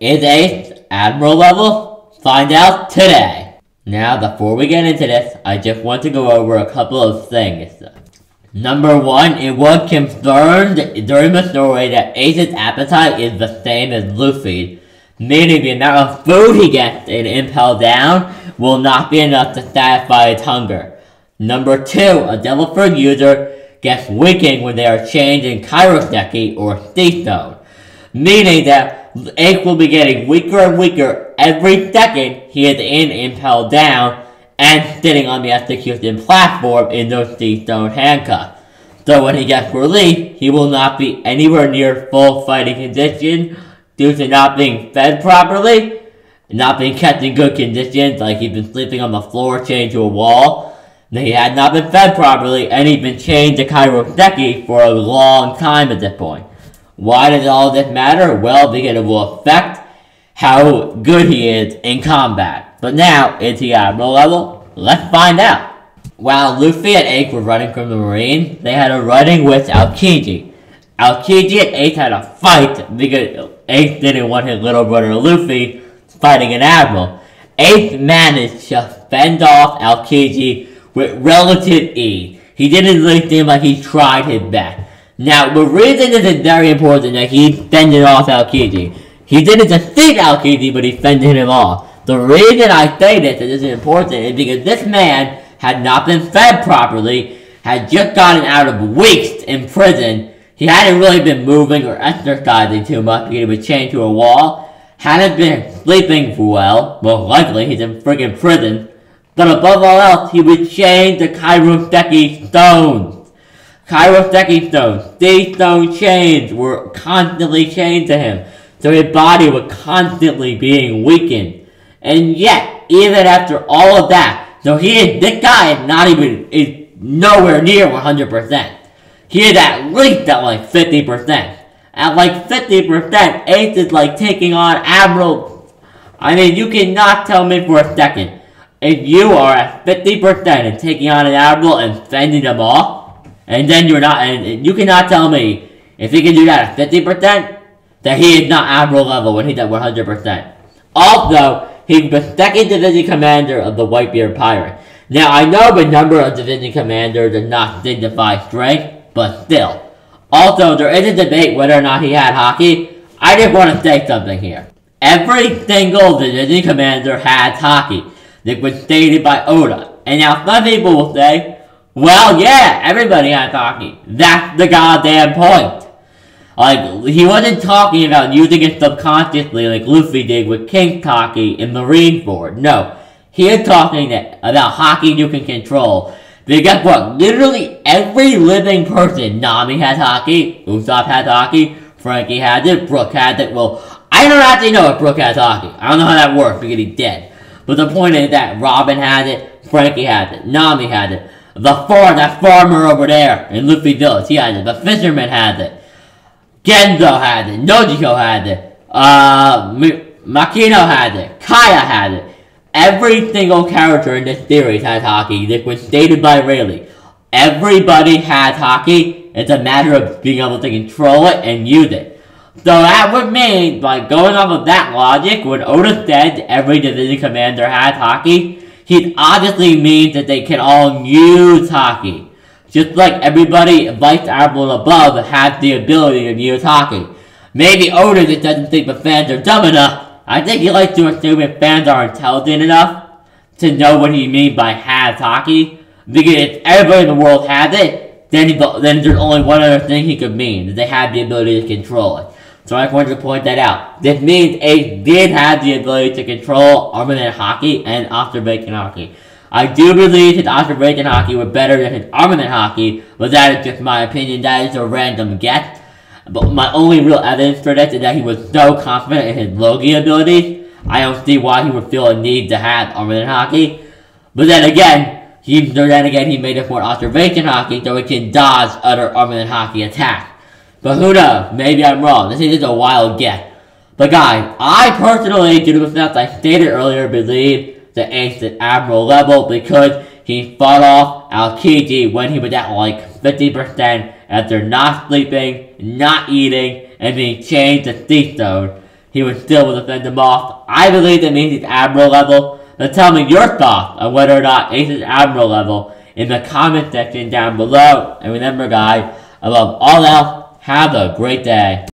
Is Ace Admiral level? Find out today. Now, before we get into this, I just want to go over a couple of things. Number one, it was confirmed during the story that Ace's appetite is the same as Luffy, meaning the amount of food he gets in Impel Down will not be enough to satisfy his hunger. Number two, a Devil Fruit user gets weakened when they are changed in Kairoseki or Sea Stone, meaning that Ace will be getting weaker and weaker every second he is in Impel Down and sitting on the execution platform in those Stone handcuffs. So when he gets released, he will not be anywhere near full fighting condition due to not being fed properly, not being kept in good conditions, like he's been sleeping on the floor chained to a wall. He had not been fed properly, and he'd been chained to Kairoseki for a long time at this point. Why does all this matter? Well, because it will affect how good he is in combat. But now, is he Admiral level? Let's find out. While Luffy and Ace were running from the Marine, they had a running with Aokiji. Aokiji and Ace had a fight because Ace didn't want his little brother Luffy fighting an Admiral. Ace managed to fend off Aokiji with relative ease. He didn't really seem like he tried his best. Now, the reason is very important that he fended off Aokiji. He didn't defeat Aokiji, but he fended him off. The reason I say this, this is important, is because this man had not been fed properly, had just gotten out of weeks in prison, he hadn't really been moving or exercising too much because he was chained to a wall, hadn't been sleeping well, most likely he's in friggin' prison, but above all else, he was chained to Kairoseki stones. Kairoseki stones, these stone chains were constantly chained to him, so his body was constantly being weakened. And yet, even after all of that, so he is, this guy is not even, is nowhere near 100%. He is at least at like 50%. At like 50%, Ace is like taking on Admiral. I mean, you cannot tell me for a second. If you are at 50% and taking on an Admiral and fending them off, and then you're not, and you cannot tell me if he can do that at 50%, that he is not Admiral level when he's at 100%. Also, he's the second division commander of the Whitebeard Pirate. Now, I know the number of division commanders does not signify strength, but still. Also, there is a debate whether or not he had Haki. I just want to say something here. Every single division commander has Haki. This was stated by Oda. And now some people will say, well, yeah, everybody had Haki. That's the goddamn point. Like, he wasn't talking about using it subconsciously like Luffy did with King Haki in Marineford. No. He is talking about Haki you can control. But guess what? Literally every living person, Nami has Haki, Usopp has Haki, Franky has it, Brook has it. Well, I don't actually know if Brook has Haki. I don't know how that works because he's dead. But the point is that Robin has it, Franky has it, Nami has it. The farm, that farmer over there in Luffy Village, he has it. The fisherman has it. Genzo has it. Nojiko has it. Uh, Makino has it. Kaya has it. Every single character in this series has Haki. This was stated by Rayleigh. Everybody has Haki. It's a matter of being able to control it and use it. So that would mean, by going off of that logic, when Oda said every division commander has Haki, he obviously means that they can all use Haki. Just like everybody Vice Admiral above has the ability to use Haki. Maybe Oda just doesn't think the fans are dumb enough. I think he likes to assume if fans are intelligent enough to know what he means by has Haki. Because if everybody in the world has it, then, he, then there's only one other thing he could mean, they have the ability to control it. So I wanted to point that out. This means Ace did have the ability to control Armament Haki and Observation Haki. I do believe his Observation Haki were better than his Armament Haki, but that is just my opinion. That is a random guess. But my only real evidence for this is that he was so confident in his Logia abilities. I don't see why he would feel a need to have Armament Haki. But then again, he, then again, he made it for Observation Haki so he can dodge other Armament Haki attacks. But who knows? Maybe I'm wrong. This is just a wild guess. But guys, I personally, due to the fact I stated earlier, believe the Ace is Admiral level because he fought off Aokiji when he was at like 50% after not sleeping, not eating, and being chained to Sea Stone. he would still defend them off. I believe that means he's Admiral level. But tell me your thoughts on whether or not Ace is Admiral level in the comment section down below. And remember guys, above all else, have a great day.